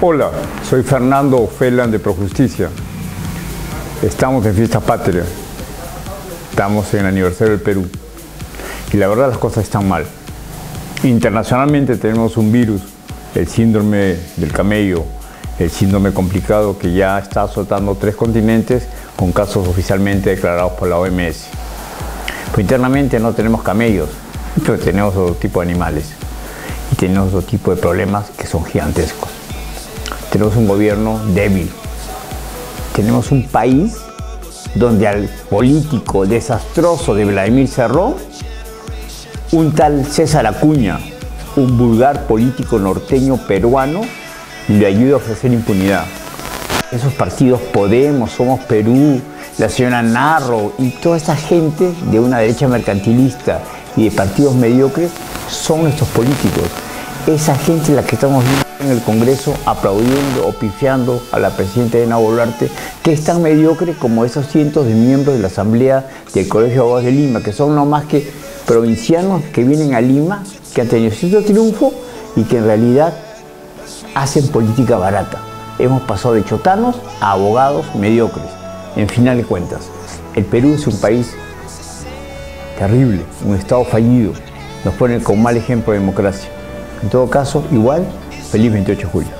Hola, soy Fernando Felan de Projusticia. Estamos en Fiesta Patria. Estamos en el aniversario del Perú. Y la verdad las cosas están mal. Internacionalmente tenemos un virus, el síndrome del camello, el síndrome complicado que ya está azotando tres continentes con casos oficialmente declarados por la OMS. Pues internamente no tenemos camellos, pero tenemos otro tipo de animales y tenemos otro tipo de problemas que son gigantescos tenemos un gobierno débil. Tenemos un país donde al político desastroso de Vladimir Cerrón, un tal César Acuña, un vulgar político norteño peruano, le ayuda a ofrecer impunidad. Esos partidos Podemos, Somos Perú, la señora Narro y toda esa gente de una derecha mercantilista y de partidos mediocres son nuestros políticos. Esa gente la que estamos viendo en el Congreso aplaudiendo o pifiando a la presidenta Elena Boluarte, que es tan mediocre como esos cientos de miembros de la Asamblea del Colegio de Abogados de Lima, que son no más que provincianos que vienen a Lima, que han tenido cierto triunfo y que en realidad hacen política barata. Hemos pasado de chotanos a abogados mediocres. En final de cuentas, el Perú es un país terrible, un Estado fallido. Nos pone con mal ejemplo de democracia. En todo caso, igual 28 тетя Хуля.